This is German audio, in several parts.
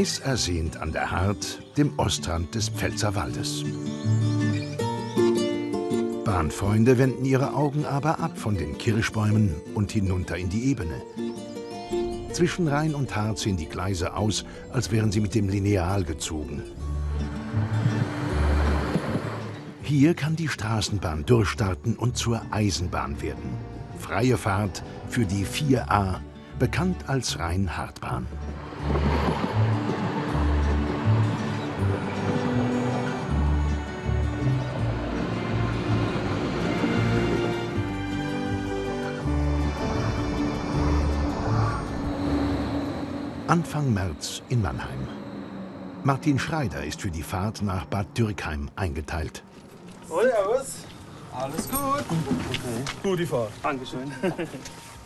Frühling, heiß ersehnt an der Hart, dem Ostrand des Pfälzerwaldes. Bahnfreunde wenden ihre Augen aber ab von den Kirschbäumen und hinunter in die Ebene. Zwischen Rhein und Hart sehen die Gleise aus, als wären sie mit dem Lineal gezogen. Hier kann die Straßenbahn durchstarten und zur Eisenbahn werden. Freie Fahrt für die 4a, bekannt als Rhein-Hartbahn. Anfang März in Mannheim. Martin Schreider ist für die Fahrt nach Bad Dürkheim eingeteilt. Oh, Servus. Alles gut. Okay. Gute Fahrt. Dankeschön.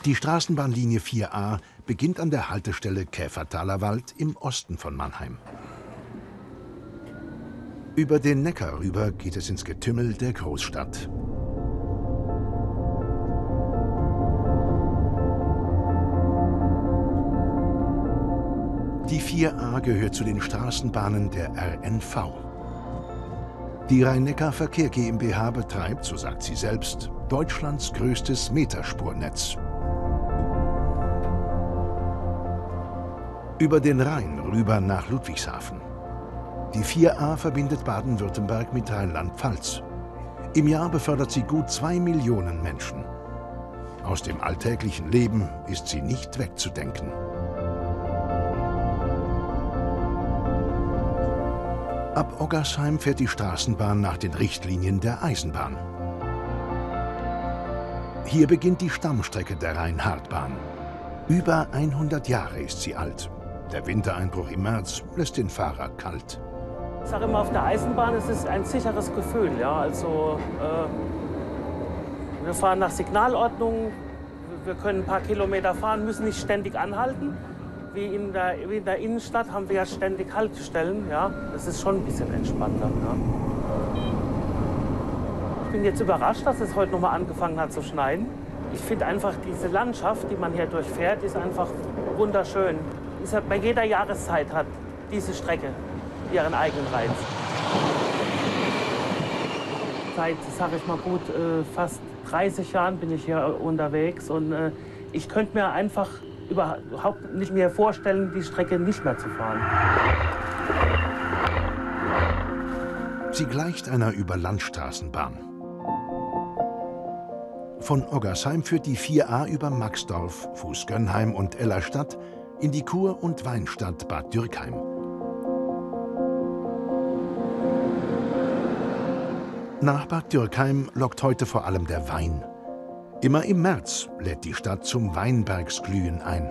Die Straßenbahnlinie 4a beginnt an der Haltestelle Käfertaler Wald im Osten von Mannheim. Über den Neckar rüber geht es ins Getümmel der Großstadt. 4a gehört zu den Straßenbahnen der RNV. Die Rhein-Neckar-Verkehr GmbH betreibt, so sagt sie selbst, Deutschlands größtes Meterspurnetz. Über den Rhein rüber nach Ludwigshafen. Die 4a verbindet Baden-Württemberg mit Rheinland-Pfalz. Im Jahr befördert sie gut zwei Millionen Menschen. Aus dem alltäglichen Leben ist sie nicht wegzudenken. Ab Oggersheim fährt die Straßenbahn nach den Richtlinien der Eisenbahn. Hier beginnt die Stammstrecke der Rhein-Hart-Bahn. Über 100 Jahre ist sie alt. Der Wintereinbruch im März lässt den Fahrer kalt. Ich sage immer, auf der Eisenbahn ist es ein sicheres Gefühl. Ja? Also, äh, wir fahren nach Signalordnung, wir können ein paar Kilometer fahren, müssen nicht ständig anhalten wie in, der, wie in der Innenstadt haben wir ja ständig Haltestellen. Ja? Das ist schon ein bisschen entspannter. Ja? Ich bin jetzt überrascht, dass es heute noch mal angefangen hat zu schneien. Ich finde einfach diese Landschaft, die man hier durchfährt, ist einfach wunderschön. Ist halt bei jeder Jahreszeit hat diese Strecke ihren eigenen Reiz. Seit, sage ich mal gut, äh, fast 30 Jahren bin ich hier unterwegs und äh, ich könnte mir einfach überhaupt nicht mehr vorstellen, die Strecke nicht mehr zu fahren. Sie gleicht einer Überlandstraßenbahn. Von Oggersheim führt die 4a über Maxdorf, Fußgönnheim und Ellerstadt in die Kur- und Weinstadt Bad Dürkheim. Nach Bad Dürkheim lockt heute vor allem der Wein. Immer im März lädt die Stadt zum Weinbergsglühen ein.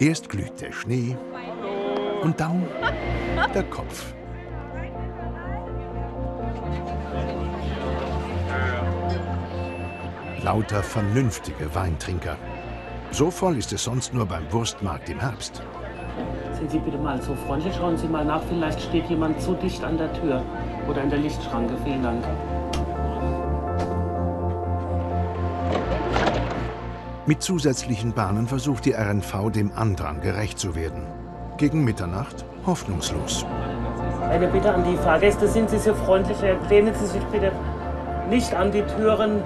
Erst glüht der Schnee und dann der Kopf. Lauter vernünftige Weintrinker. So voll ist es sonst nur beim Wurstmarkt im Herbst. Sind Sie bitte mal so freundlich, schauen Sie mal nach, vielleicht steht jemand zu dicht an der Tür oder in der Lichtschranke. Vielen Dank. Mit zusätzlichen Bahnen versucht die RNV dem Andrang gerecht zu werden. Gegen Mitternacht hoffnungslos. Eine Bitte an die Fahrgäste, sind Sie so freundlich, lehnen Sie sich bitte nicht an die Türen.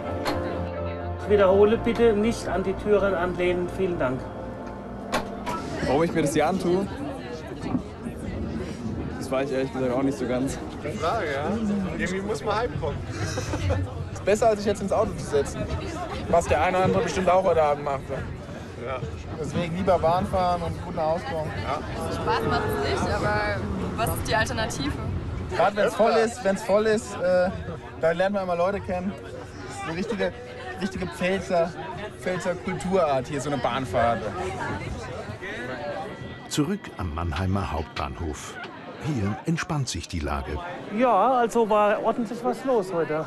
Ich wiederhole bitte, nicht an die Türen anlehnen. Vielen Dank. Warum ich mir das hier antue, das weiß ich ehrlich gesagt auch nicht so ganz. Frage, ja? Irgendwie muss man Hype kommen. ist besser, als sich jetzt ins Auto zu setzen. Was der eine oder andere bestimmt auch heute Abend macht. Ja. Deswegen lieber Bahn fahren und guten Ausgang. Ja. Spaß macht es nicht, aber was ist die Alternative? Gerade wenn es voll ist, wenn es voll ist, äh, da lernt man immer Leute kennen. Das ist eine richtige, richtige Pfälzer, Pfälzer Kulturart hier, so eine Bahnfahrt. Zurück am Mannheimer Hauptbahnhof. Hier entspannt sich die Lage. Ja, also war ordentlich was los heute.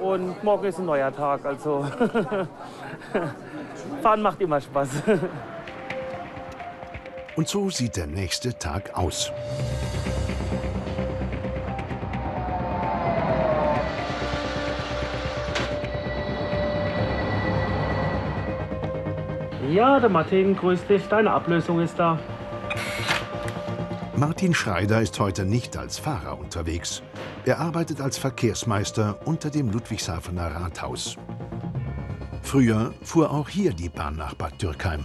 Und morgen ist ein neuer Tag, also fahren macht immer Spaß. Und so sieht der nächste Tag aus. Ja, der Martin, grüß dich. Deine Ablösung ist da. Martin Schreider ist heute nicht als Fahrer unterwegs. Er arbeitet als Verkehrsmeister unter dem Ludwigshafener Rathaus. Früher fuhr auch hier die Bahn nach Bad Dürkheim.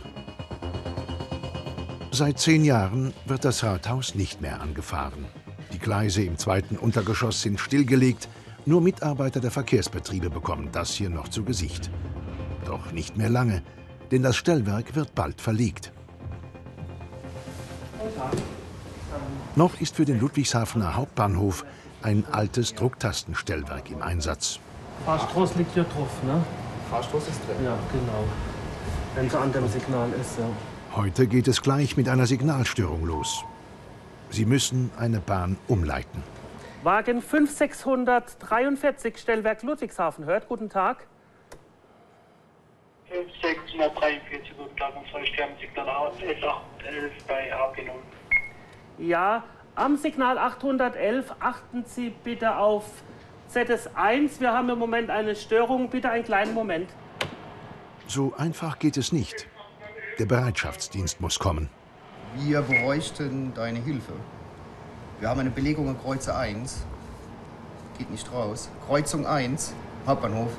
Seit zehn Jahren wird das Rathaus nicht mehr angefahren. Die Gleise im zweiten Untergeschoss sind stillgelegt. Nur Mitarbeiter der Verkehrsbetriebe bekommen das hier noch zu Gesicht. Doch nicht mehr lange, denn das Stellwerk wird bald verlegt. Noch ist für den Ludwigshafener Hauptbahnhof ein altes Drucktastenstellwerk im Einsatz. Fahrstraße liegt hier drauf, ne? Fahrstoß ist drin. Ja, genau. Wenn sie an dem Signal ist, ja. Heute geht es gleich mit einer Signalstörung los. Sie müssen eine Bahn umleiten. Wagen 5643, Stellwerk Ludwigshafen. Hört, guten Tag. 5643, guten Tag, und zwar Sternsignal S811 bei HP0. Ja, am Signal 811 achten Sie bitte auf ZS1. Wir haben im Moment eine Störung. Bitte einen kleinen Moment. So einfach geht es nicht. Der Bereitschaftsdienst muss kommen. Wir bräuchten deine Hilfe. Wir haben eine Belegung in Kreuze 1. Geht nicht raus. Kreuzung 1, Hauptbahnhof.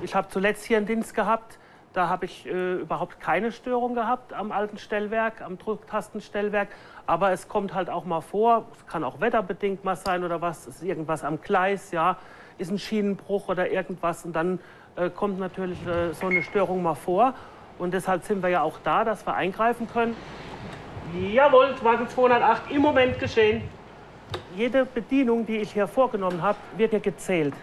Ich habe zuletzt hier einen Dienst gehabt. Da habe ich äh, überhaupt keine Störung gehabt am alten Stellwerk, am Drucktastenstellwerk. Aber es kommt halt auch mal vor, es kann auch wetterbedingt mal sein oder was, ist irgendwas am Gleis, ja, ist ein Schienenbruch oder irgendwas. Und dann äh, kommt natürlich äh, so eine Störung mal vor. Und deshalb sind wir ja auch da, dass wir eingreifen können. Jawohl, Wagen 208, im Moment geschehen. Jede Bedienung, die ich hier vorgenommen habe, wird hier gezählt.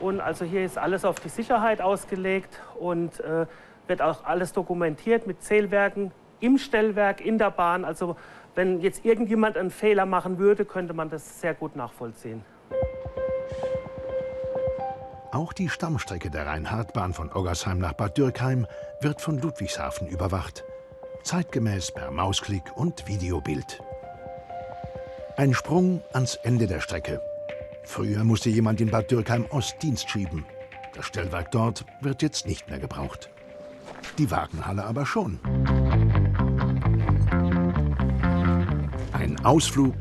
Und also hier ist alles auf die Sicherheit ausgelegt und äh, wird auch alles dokumentiert mit Zählwerken im Stellwerk, in der Bahn. Also wenn jetzt irgendjemand einen Fehler machen würde, könnte man das sehr gut nachvollziehen. Auch die Stammstrecke der Rhein-Hart-Bahn von Oggersheim nach Bad Dürkheim wird von Ludwigshafen überwacht. Zeitgemäß per Mausklick und Videobild. Ein Sprung ans Ende der Strecke. Früher musste jemand in Bad Dürkheim Ost Dienst schieben. Das Stellwerk dort wird jetzt nicht mehr gebraucht. Die Wagenhalle aber schon. Ein Ausflug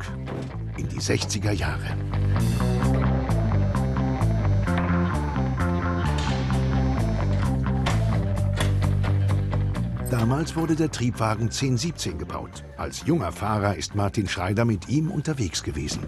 in die 60er Jahre. Damals wurde der Triebwagen 1017 gebaut. Als junger Fahrer ist Martin Schreider mit ihm unterwegs gewesen.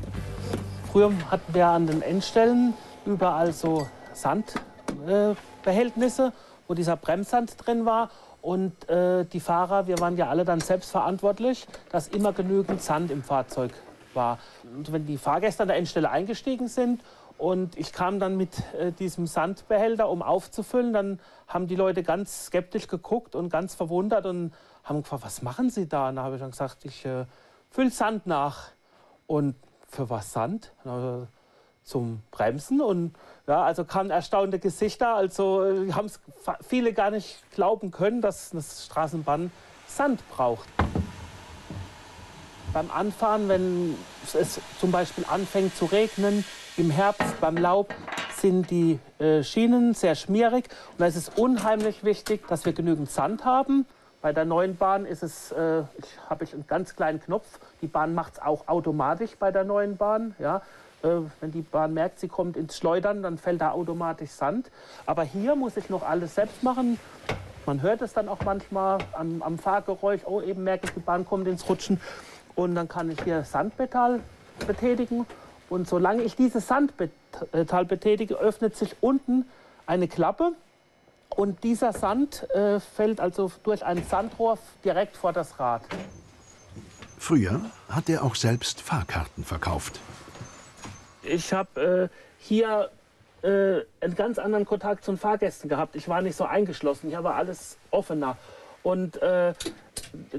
Früher hatten wir an den Endstellen überall so Sandbehältnisse, wo dieser Bremssand drin war. Und äh, die Fahrer, wir waren ja alle dann selbst verantwortlich, dass immer genügend Sand im Fahrzeug war. Und wenn die Fahrgäste an der Endstelle eingestiegen sind und ich kam dann mit äh, diesem Sandbehälter, um aufzufüllen, dann haben die Leute ganz skeptisch geguckt und ganz verwundert und haben gefragt, was machen Sie da? Und da habe ich dann gesagt, ich äh, fülle Sand nach. Und für was Sand? Na, zum Bremsen und ja, also kamen erstaunte Gesichter. Also äh, haben es viele gar nicht glauben können, dass eine Straßenbahn Sand braucht. Beim Anfahren, wenn es zum Beispiel anfängt zu regnen, im Herbst beim Laub, sind die äh, Schienen sehr schmierig. Und da ist es unheimlich wichtig, dass wir genügend Sand haben. Bei der neuen Bahn ist es, äh, ich, habe ich einen ganz kleinen Knopf. Die Bahn macht es auch automatisch bei der neuen Bahn. Ja. Äh, wenn die Bahn merkt, sie kommt ins Schleudern, dann fällt da automatisch Sand. Aber hier muss ich noch alles selbst machen. Man hört es dann auch manchmal am, am Fahrgeräusch. Oh, eben merke ich, die Bahn kommt ins Rutschen. Und dann kann ich hier Sandmetall betätigen. Und solange ich dieses Sandmetall betätige, öffnet sich unten eine Klappe. Und dieser Sand äh, fällt also durch ein Sandrohr direkt vor das Rad. Früher hat er auch selbst Fahrkarten verkauft. Ich habe äh, hier äh, einen ganz anderen Kontakt zu den Fahrgästen gehabt. Ich war nicht so eingeschlossen, ich habe alles offener. Und äh,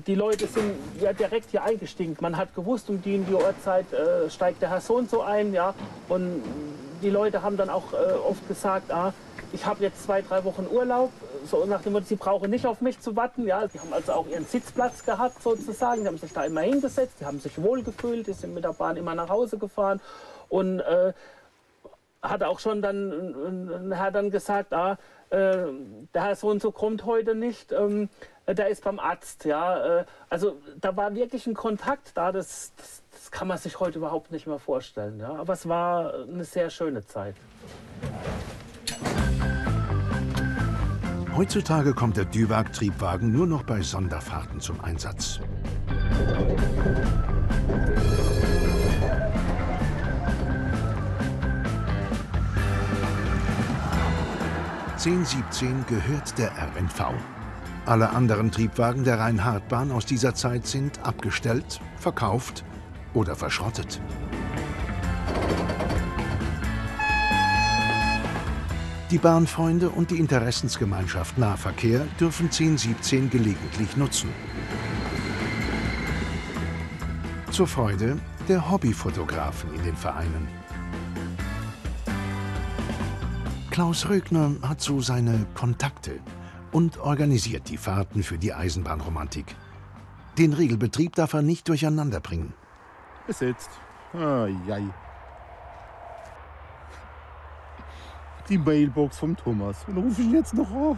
die Leute sind ja direkt hier eingestiegen. Man hat gewusst, um die in die Uhrzeit äh, steigt der Herr so und so ein. Ja? Und die Leute haben dann auch äh, oft gesagt, ah, ich habe jetzt zwei, drei Wochen Urlaub. So nach sie brauchen nicht auf mich zu warten. Ja? Die haben also auch ihren Sitzplatz gehabt sozusagen. Die haben sich da immer hingesetzt, die haben sich wohlgefühlt, die sind mit der Bahn immer nach Hause gefahren. Und äh, hat auch schon dann ein Herr dann gesagt, ah, äh, der Herr so und so kommt heute nicht, ähm, der ist beim Arzt. Ja, äh, also da war wirklich ein Kontakt da, das, das, das, kann man sich heute überhaupt nicht mehr vorstellen. Ja? Aber es war eine sehr schöne Zeit. Heutzutage kommt der Düwag-Triebwagen nur noch bei Sonderfahrten zum Einsatz. 1017 gehört der RNV. Alle anderen Triebwagen der Rhein-Hart-Bahn aus dieser Zeit sind abgestellt, verkauft oder verschrottet. Die Bahnfreunde und die Interessensgemeinschaft Nahverkehr dürfen 1017 gelegentlich nutzen. Zur Freude der Hobbyfotografen in den Vereinen. Klaus Rögner hat so seine Kontakte und organisiert die Fahrten für die Eisenbahnromantik. Den Regelbetrieb darf er nicht durcheinander bringen. Besetzt. Ah, jei. Die Mailbox vom Thomas. Wen rufe ich jetzt noch auf?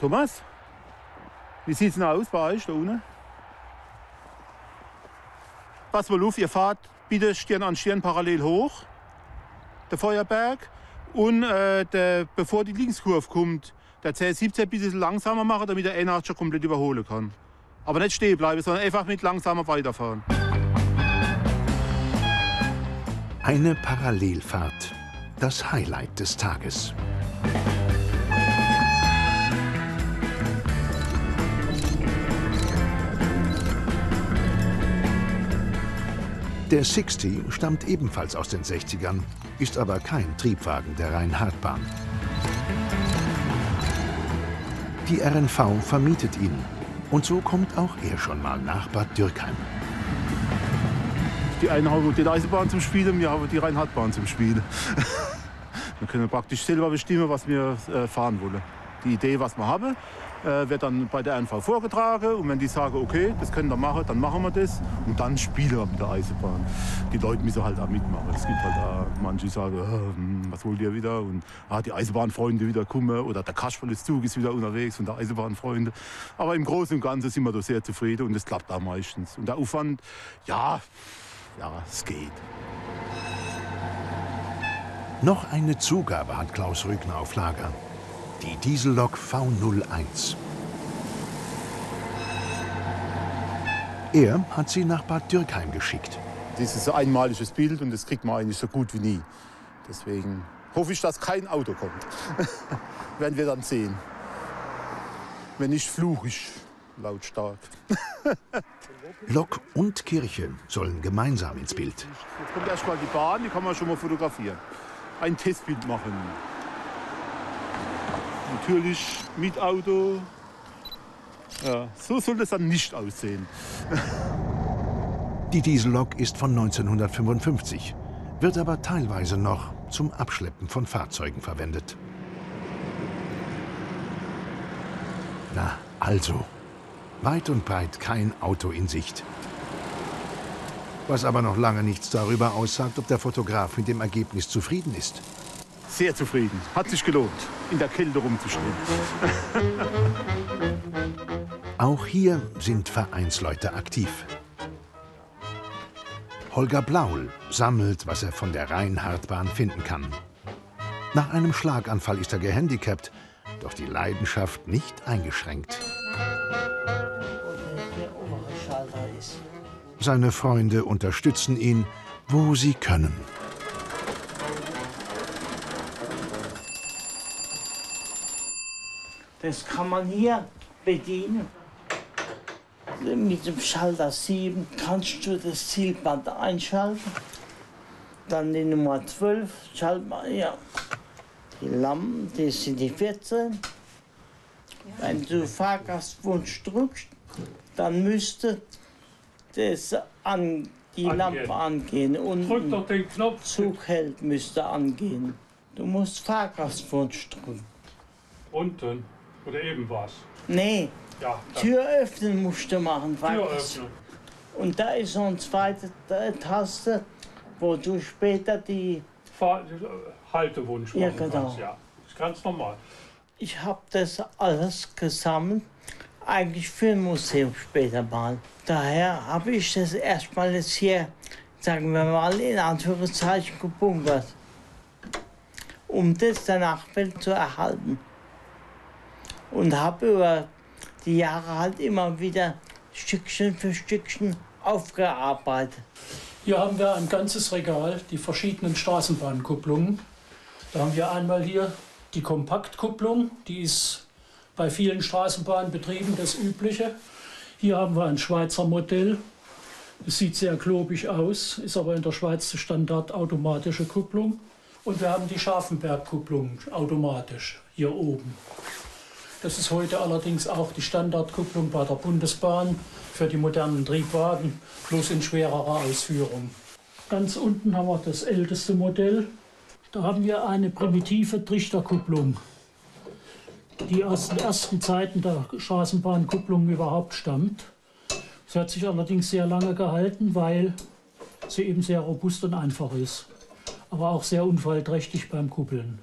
Thomas? Wie sieht's denn aus bei euch da unten? Pass mal auf, ihr fahrt bitte Stirn an Stirn parallel hoch, der Feuerberg. Und äh, der, bevor die Linkskurve kommt, der C17 ein bisschen langsamer machen, damit der N8 schon komplett überholen kann. Aber nicht stehen bleiben, sondern einfach mit langsamer weiterfahren. Eine Parallelfahrt. Das Highlight des Tages. Der 60 stammt ebenfalls aus den 60ern, ist aber kein Triebwagen der Rhein-Hart-Bahn. Die RNV vermietet ihn und so kommt auch er schon mal nach Bad Dürkheim. Die einen haben die Eisenbahn zum Spielen, wir haben die Rhein-Hart-Bahn zum Spielen. wir können praktisch selber bestimmen, was wir äh, fahren wollen. Die Idee, was wir haben, äh, wird dann bei der NV vorgetragen. Und wenn die sagen, okay, das können wir machen, dann machen wir das. Und dann spielen wir mit der Eisenbahn. Die Leute müssen halt auch mitmachen. Es gibt halt auch manche, die sagen, oh, was wollt ihr wieder? Und ah, die Eisenbahnfreunde wieder kommen. Oder der Kasperleszug ist wieder unterwegs und der Eisenbahnfreunde. Aber im Großen und Ganzen sind wir da sehr zufrieden und es klappt auch meistens. Und der Aufwand, ja, ja, es geht. Noch eine Zugabe hat Klaus Rügner auf Lager die Diesellok V01. Er hat sie nach Bad Dürkheim geschickt. Das ist ein einmaliges Bild und das kriegt man eigentlich so gut wie nie. Deswegen hoffe ich, dass kein Auto kommt. Werden wir dann sehen. Wenn nicht, fluche ich lautstark. Lok und Kirche sollen gemeinsam ins Bild. Jetzt kommt erst mal die Bahn, die kann man schon mal fotografieren. Ein Testbild machen. Natürlich mit Auto. Ja, so soll das dann nicht aussehen. Die Diesellok ist von 1955, wird aber teilweise noch zum Abschleppen von Fahrzeugen verwendet. Na, also. Weit und breit kein Auto in Sicht. Was aber noch lange nichts darüber aussagt, ob der Fotograf mit dem Ergebnis zufrieden ist. Sehr zufrieden. Hat sich gelohnt, in der Kälte rumzustehen. Auch hier sind Vereinsleute aktiv. Holger Blaul sammelt, was er von der Rheinhardbahn finden kann. Nach einem Schlaganfall ist er gehandicapt, doch die Leidenschaft nicht eingeschränkt. Seine Freunde unterstützen ihn, wo sie können. Das kann man hier bedienen. Mit dem Schalter 7 kannst du das Zielband einschalten. Dann die Nummer 12 schaltet man, ja. Die Lampen, das sind die 14. Wenn du Fahrgastwunsch drückst, dann müsste das an, die angehen. Lampe angehen. Und Drück doch den Knopf. Zugheld müsste angehen. Du musst Fahrgastwunsch drücken. Unten. Oder eben was? Nee. Ja, Tür öffnen musst du machen. Tür öffnen. Und da ist noch eine zweite äh, Taste, wo du später die. Fahr Haltewunsch Ja, machen genau. kannst, ja. Ist ganz normal. Ich habe das alles gesammelt, eigentlich für ein Museum später mal. Daher habe ich das erstmal jetzt hier, sagen wir mal, in Anführungszeichen gebunkert, um das danach wieder zu erhalten. Und habe über die Jahre halt immer wieder Stückchen für Stückchen aufgearbeitet. Hier haben wir ein ganzes Regal, die verschiedenen Straßenbahnkupplungen. Da haben wir einmal hier die Kompaktkupplung, die ist bei vielen Straßenbahnbetrieben das übliche. Hier haben wir ein Schweizer Modell. Es sieht sehr klobig aus, ist aber in der Schweiz die standardautomatische Kupplung. Und wir haben die Scharfenberg-Kupplung automatisch hier oben. Das ist heute allerdings auch die Standardkupplung bei der Bundesbahn für die modernen Triebwagen, bloß in schwererer Ausführung. Ganz unten haben wir das älteste Modell. Da haben wir eine primitive Trichterkupplung, die aus den ersten Zeiten der Straßenbahnkupplung überhaupt stammt. Sie hat sich allerdings sehr lange gehalten, weil sie eben sehr robust und einfach ist, aber auch sehr unfallträchtig beim Kuppeln.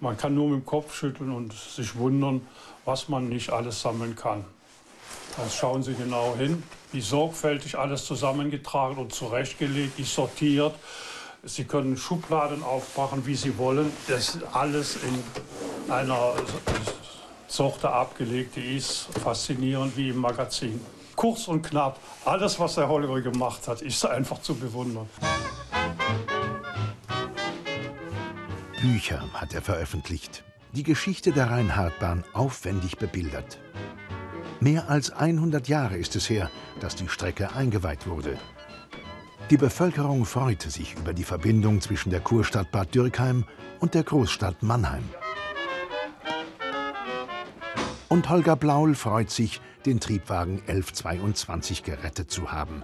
Man kann nur mit dem Kopf schütteln und sich wundern, was man nicht alles sammeln kann. Dann schauen Sie genau hin, wie sorgfältig alles zusammengetragen und zurechtgelegt ist, sortiert. Sie können Schubladen aufmachen, wie Sie wollen. Das ist alles in einer Sorte abgelegt, die ist faszinierend wie im Magazin. Kurz und knapp, alles, was der Holger gemacht hat, ist einfach zu bewundern. Bücher hat er veröffentlicht, die Geschichte der Rheinhardbahn aufwendig bebildert. Mehr als 100 Jahre ist es her, dass die Strecke eingeweiht wurde. Die Bevölkerung freute sich über die Verbindung zwischen der Kurstadt Bad Dürkheim und der Großstadt Mannheim. Und Holger Blaul freut sich, den Triebwagen 1122 gerettet zu haben.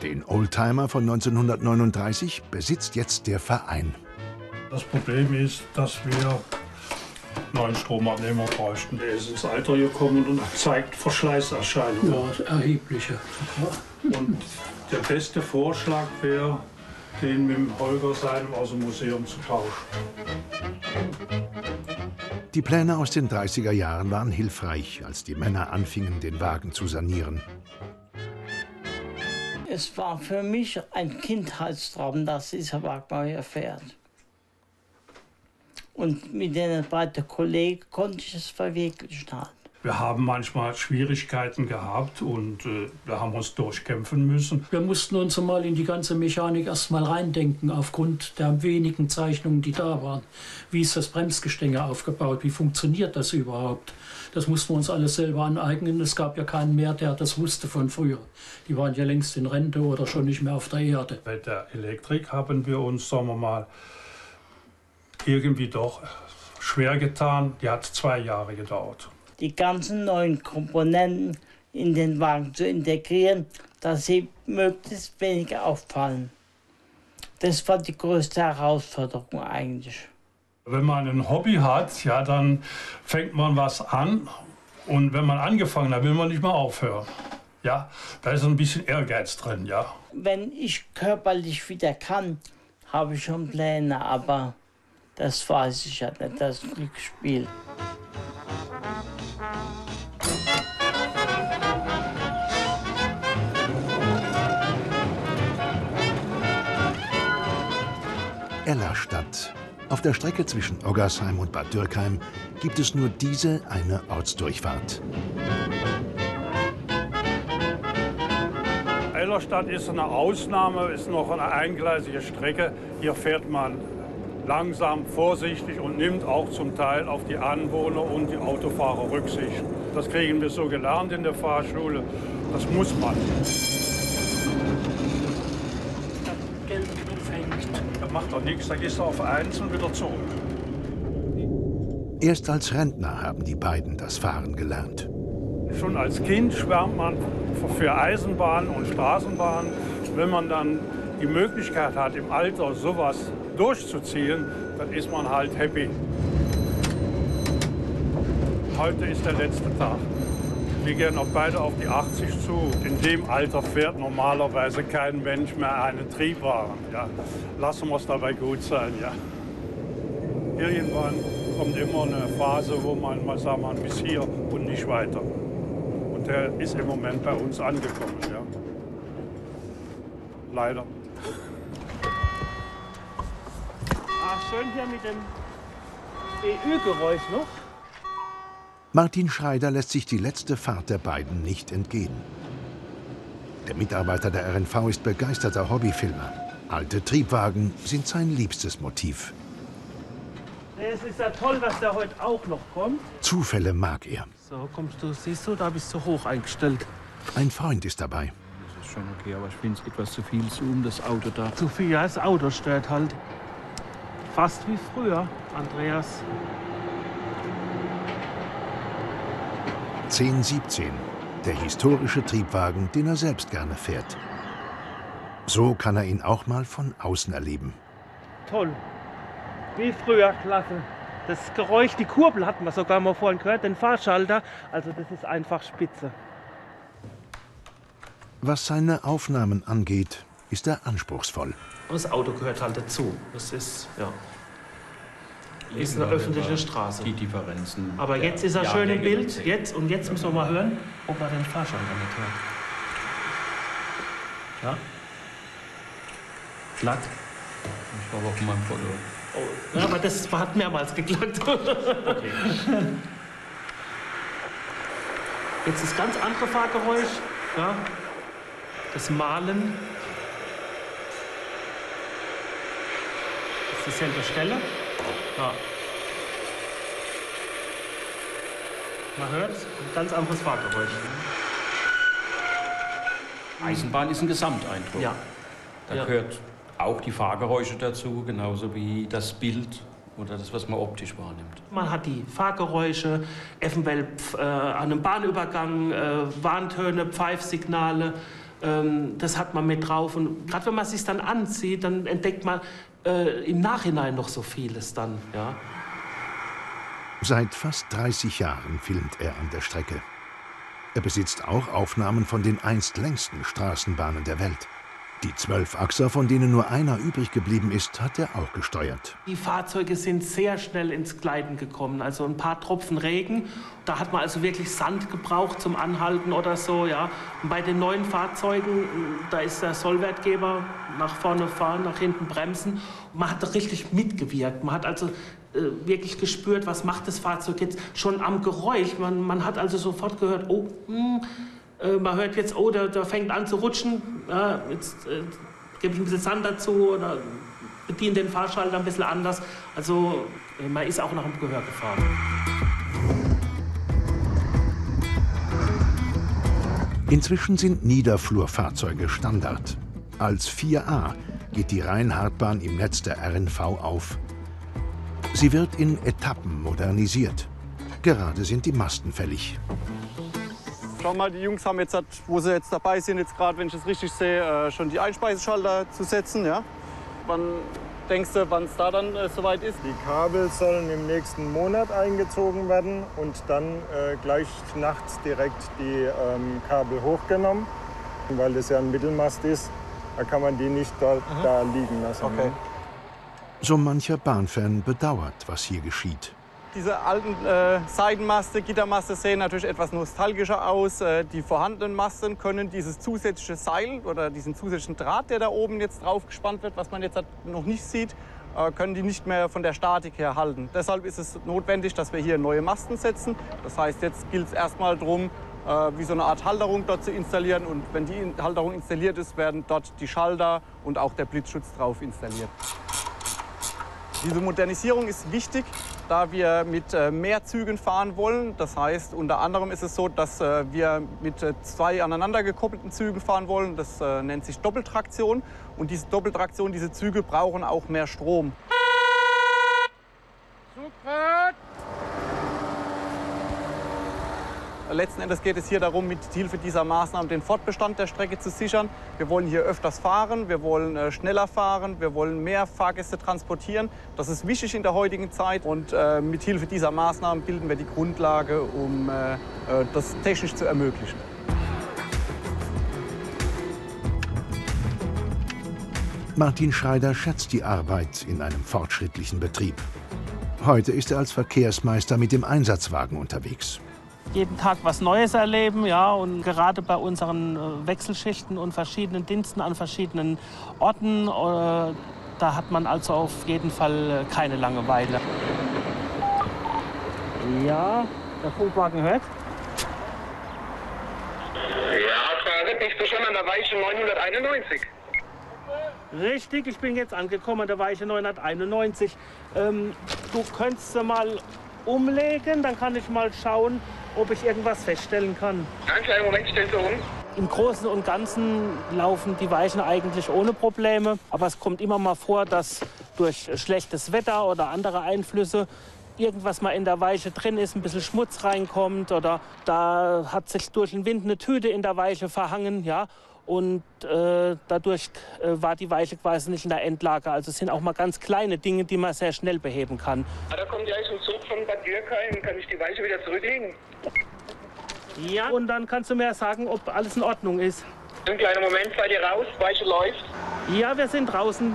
Den Oldtimer von 1939 besitzt jetzt der Verein. Das Problem ist, dass wir neuen Stromabnehmer bräuchten. Der ist ins Alter gekommen und zeigt Verschleißerscheinungen. Ja, erhebliche. Und der beste Vorschlag wäre, den mit dem Holger seinem aus dem Museum zu tauschen. Die Pläne aus den 30er Jahren waren hilfreich, als die Männer anfingen, den Wagen zu sanieren. Es war für mich ein Kindheitstraum, dass dieser Wagen hier fährt. Und mit den beiden Kollegen konnte ich es verwirklichen. Halt. Wir haben manchmal Schwierigkeiten gehabt und äh, wir haben uns durchkämpfen müssen. Wir mussten uns mal in die ganze Mechanik erst mal reindenken, aufgrund der wenigen Zeichnungen, die da waren. Wie ist das Bremsgestänge aufgebaut? Wie funktioniert das überhaupt? Das mussten wir uns alles selber aneignen. Es gab ja keinen mehr, der das wusste von früher. Die waren ja längst in Rente oder schon nicht mehr auf der Erde. Bei der Elektrik haben wir uns, sagen wir mal, irgendwie doch schwer getan. Die hat zwei Jahre gedauert. Die ganzen neuen Komponenten in den Wagen zu integrieren, dass sie möglichst wenig auffallen. Das war die größte Herausforderung eigentlich. Wenn man ein Hobby hat, ja, dann fängt man was an und wenn man angefangen hat, will man nicht mehr aufhören. Ja, da ist ein bisschen Ehrgeiz drin, ja. Wenn ich körperlich wieder kann, habe ich schon Pläne, aber das weiß ich ja nicht, das Glücksspiel. Ellerstadt. Auf der Strecke zwischen Oggersheim und Bad Dürkheim gibt es nur diese eine Ortsdurchfahrt. Ellerstadt ist eine Ausnahme, ist noch eine eingleisige Strecke. Hier fährt man langsam, vorsichtig und nimmt auch zum Teil auf die Anwohner und die Autofahrer Rücksicht. Das kriegen wir so gelernt in der Fahrschule. Das muss man. Da macht doch nichts, da gehst du auf eins und wieder zurück. Erst als Rentner haben die beiden das Fahren gelernt. Schon als Kind schwärmt man für Eisenbahn und Straßenbahn. Wenn man dann die Möglichkeit hat, im Alter sowas durchzuziehen, dann ist man halt happy. Heute ist der letzte Tag. Wir gehen auch beide auf die 80 zu. In dem Alter fährt normalerweise kein Mensch mehr einen Triebwagen. Ja. Lassen wir es dabei gut sein. Ja. Irgendwann kommt immer eine Phase, wo man mal sagt, man bis hier und nicht weiter. Und der ist im Moment bei uns angekommen. Ja. Leider. Schön hier mit dem EU-Geräusch noch. Martin Schreider lässt sich die letzte Fahrt der beiden nicht entgehen. Der Mitarbeiter der RNV ist begeisterter Hobbyfilmer. Alte Triebwagen sind sein liebstes Motiv. Es ist ja toll, dass der heute auch noch kommt. Zufälle mag er. So, kommst du, siehst du, da bist du hoch eingestellt. Ein Freund ist dabei. Das ist schon okay, aber ich finde es etwas zu viel Zoom, das Auto da. Zu viel, ja, das Auto stört halt. Fast wie früher, Andreas. 1017, der historische Triebwagen, den er selbst gerne fährt. So kann er ihn auch mal von außen erleben. Toll. Wie früher, klasse. Das Geräusch, die Kurbel hatten wir sogar mal vorhin gehört, den Fahrschalter. Also das ist einfach spitze. Was seine Aufnahmen angeht, ist er anspruchsvoll. Das Auto gehört halt dazu. Das ist, ja. Ist eine öffentliche Straße. Die Differenzen. Aber der jetzt ist er schön im Bild. Jetzt, und jetzt müssen wir mal hören, ob er den Fahrschalter nicht hört. Ja? Glatt. Ich war auf meinem Foto. Oh, ja, aber das hat mehrmals geklackt. Jetzt das ganz andere Fahrgeräusch. Ja? Das Malen. Das ist dieselbe Stelle. Ja. Man hört ein ganz anderes Fahrgeräusch. Eisenbahn ist ein Gesamteindruck. Ja. Da Ja. gehört auch die Fahrgeräusche dazu, genauso wie das Bild oder das, was man optisch wahrnimmt. Man hat die Fahrgeräusche, eventuell äh, an einem Bahnübergang, äh, Warntöne, Pfeifsignale. Ähm, das hat man mit drauf. Und gerade wenn man es sich dann ansieht, dann entdeckt man äh, im Nachhinein noch so vieles dann. Ja. Seit fast 30 Jahren filmt er an der Strecke. Er besitzt auch Aufnahmen von den einst längsten Straßenbahnen der Welt. Die Zwölfachser, von denen nur einer übrig geblieben ist, hat er auch gesteuert. Die Fahrzeuge sind sehr schnell ins Gleiten gekommen. Also ein paar Tropfen Regen. Da hat man also wirklich Sand gebraucht zum Anhalten oder so. Ja. Und bei den neuen Fahrzeugen, da ist der Sollwertgeber nach vorne fahren, nach hinten bremsen. Man hat da richtig mitgewirkt. Man hat also äh, wirklich gespürt, was macht das Fahrzeug jetzt schon am Geräusch. Man, man hat also sofort gehört, oh, hm, äh, man hört jetzt, oh, der, der fängt an zu rutschen. Ja, jetzt äh, gebe ich ein bisschen Sand dazu oder bediene den Fahrschalter ein bisschen anders. Also äh, man ist auch nach dem Gehör gefahren. Inzwischen sind Niederflurfahrzeuge Standard. Als 4a geht die Rheinhardbahn im Netz der RNV auf. Sie wird in Etappen modernisiert. Gerade sind die Masten fällig. Schau mal, die Jungs haben jetzt, wo sie jetzt dabei sind, jetzt gerade, wenn ich es richtig sehe, äh, schon die Einspeiseschalter zu setzen. Ja? Wann denkst du, wann es da dann äh, soweit ist? Die Kabel sollen im nächsten Monat eingezogen werden und dann äh, gleich nachts direkt die ähm, Kabel hochgenommen, weil das ja ein Mittelmast ist. Da kann man die nicht da, da liegen lassen. Okay. So mancher Bahnfan bedauert, was hier geschieht. Diese alten äh, Seitenmaste, Gittermaste sehen natürlich etwas nostalgischer aus. Äh, die vorhandenen Masten können dieses zusätzliche Seil oder diesen zusätzlichen Draht, der da oben jetzt drauf gespannt wird, was man jetzt noch nicht sieht, äh, können die nicht mehr von der Statik her halten. Deshalb ist es notwendig, dass wir hier neue Masten setzen. Das heißt, jetzt gilt es erstmal darum, äh, wie so eine Art Halterung dort zu installieren. Und wenn die Halterung installiert ist, werden dort die Schalter und auch der Blitzschutz drauf installiert. Diese Modernisierung ist wichtig, da wir mit äh, mehr Zügen fahren wollen. Das heißt, unter anderem ist es so, dass äh, wir mit äh, zwei aneinander gekoppelten Zügen fahren wollen. Das nennt sich Doppeltraktion. Und diese Doppeltraktion, diese Züge brauchen auch mehr Strom. Letzten Endes geht es hier darum, mit Hilfe dieser Maßnahmen den Fortbestand der Strecke zu sichern. Wir wollen hier öfters fahren, wir wollen äh, schneller fahren, wir wollen mehr Fahrgäste transportieren. Das ist wichtig in der heutigen Zeit und äh, mit Hilfe dieser Maßnahmen bilden wir die Grundlage, um äh, das technisch zu ermöglichen. Martin Schreider schätzt die Arbeit in einem fortschrittlichen Betrieb. Heute ist er als Verkehrsmeister mit dem Einsatzwagen unterwegs. Jeden Tag was Neues erleben, ja, und gerade bei unseren äh, Wechselschichten und verschiedenen Diensten an verschiedenen Orten, äh, da hat man also auf jeden Fall äh, keine Langeweile. Ja, der Funkwagen hört. Ja, Frage, bist du schon an der Weiche 991? Richtig, ich bin jetzt angekommen, da war ich 991. Ähm, du könntest mal umlegen, dann kann ich mal schauen, ob ich irgendwas feststellen kann. Einen kleinen Moment, stell sie um. Im Großen und Ganzen laufen die Weichen eigentlich ohne Probleme. Aber es kommt immer mal vor, dass durch schlechtes Wetter oder andere Einflüsse irgendwas mal in der Weiche drin ist, ein bisschen Schmutz reinkommt oder da hat sich durch den Wind eine Tüte in der Weiche verhangen. Ja? Und äh, dadurch äh, war die Weiche quasi nicht in der Endlage. Also es sind auch mal ganz kleine Dinge, die man sehr schnell beheben kann. Ah, da kommt gleich ein Zug von Bad Dürkheim. Kann ich die Weiche wieder zurücklegen? Ja, und dann kannst du mir sagen, ob alles in Ordnung ist. Ein kleiner Moment, seid ihr raus? Weiche läuft? Ja, wir sind draußen.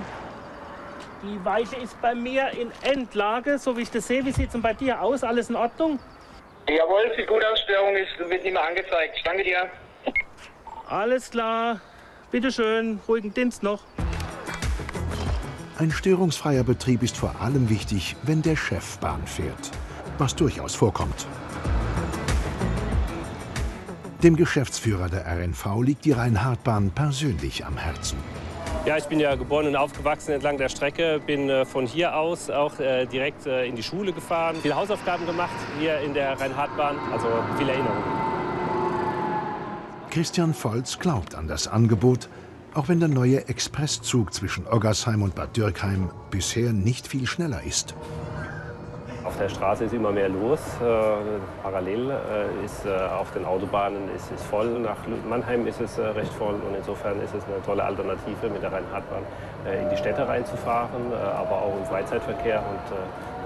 Die Weiche ist bei mir in Endlage, so wie ich das sehe. Wie sieht es denn bei dir aus? Alles in Ordnung? Jawohl, sieht gut aus. Störung ist, wird nicht mehr angezeigt. Danke dir. Alles klar. Bitte schön, ruhigen Dienst noch. Ein störungsfreier Betrieb ist vor allem wichtig, wenn der Chef Bahn fährt, was durchaus vorkommt. Dem Geschäftsführer der RNV liegt die Rhein-Hart-Bahn persönlich am Herzen. Ja, ich bin ja geboren und aufgewachsen entlang der Strecke, bin äh, von hier aus auch äh, direkt äh, in die Schule gefahren, viele Hausaufgaben gemacht hier in der Rhein-Hart-Bahn, also viele Erinnerungen. Christian Volz glaubt an das Angebot, auch wenn der neue Expresszug zwischen Oggersheim und Bad Dürkheim bisher nicht viel schneller ist. Auf der Straße ist immer mehr los. Äh, parallel äh, ist äh, auf den Autobahnen ist, ist voll. Nach Mannheim ist es recht voll und insofern ist es eine tolle Alternative, mit der Rhein-Hart-Bahn äh, in die Städte reinzufahren, aber auch im Freizeitverkehr. Und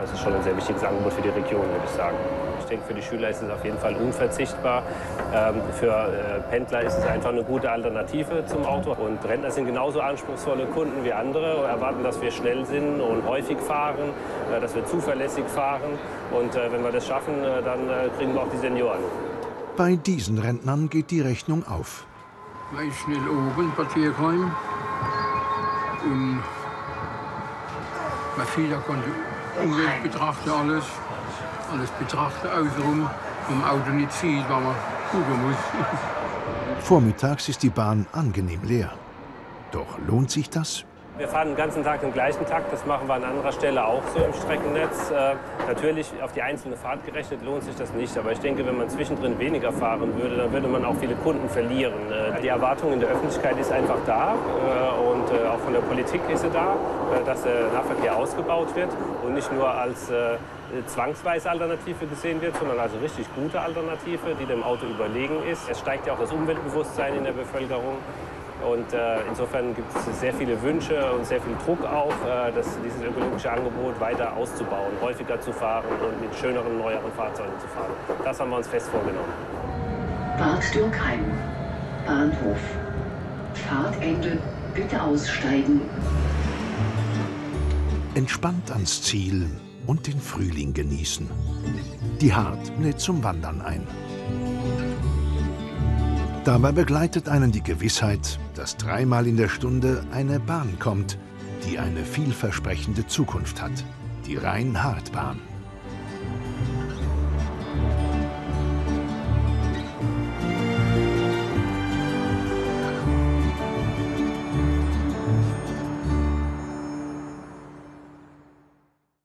das ist schon ein sehr wichtiges Angebot für die Region, würde ich sagen. Ich denke, für die Schüler ist es auf jeden Fall unverzichtbar. Ähm, für äh, Pendler ist es einfach eine gute Alternative zum Auto. Und Rentner sind genauso anspruchsvolle Kunden wie andere und erwarten, dass wir schnell sind und häufig fahren, äh, dass wir zuverlässig fahren. Und äh, wenn wir das schaffen, dann kriegen wir auch die Senioren. Bei diesen Rentnern geht die Rechnung auf. Ich schnell oben, Bad Tierkheim. Und man viel konnte Umwelt betrachten alles. Alles betrachten außenrum. Vom Auto nicht sieht, weil man gucken muss. Vormittags ist die Bahn angenehm leer. Doch lohnt sich das? Wir fahren den ganzen Tag den gleichen Takt. Das machen wir an anderer Stelle auch so im Streckennetz. Äh, natürlich auf die einzelne Fahrt gerechnet lohnt sich das nicht. Aber ich denke, wenn man zwischendrin weniger fahren würde, dann würde man auch viele Kunden verlieren. Äh, die Erwartung in der Öffentlichkeit ist einfach da. Äh, und äh, auch von der Politik ist sie da, äh, dass der Nahverkehr ausgebaut wird und nicht nur als äh, zwangsweise Alternative gesehen wird, sondern als richtig gute Alternative, die dem Auto überlegen ist. Es steigt ja auch das Umweltbewusstsein in der Bevölkerung. Und äh, insofern gibt es sehr viele Wünsche und sehr viel Druck auch, äh, dass dieses ökologische Angebot weiter auszubauen, häufiger zu fahren und mit schöneren, neueren Fahrzeugen zu fahren. Das haben wir uns fest vorgenommen. Bad Dürkheim, Bahnhof. Fahrtende, bitte aussteigen. Entspannt ans Ziel und den Frühling genießen. Die Hart lädt zum Wandern ein. Dabei begleitet einen die Gewissheit, dass dreimal in der Stunde eine Bahn kommt, die eine vielversprechende Zukunft hat. Die Rhein-Hart-Bahn.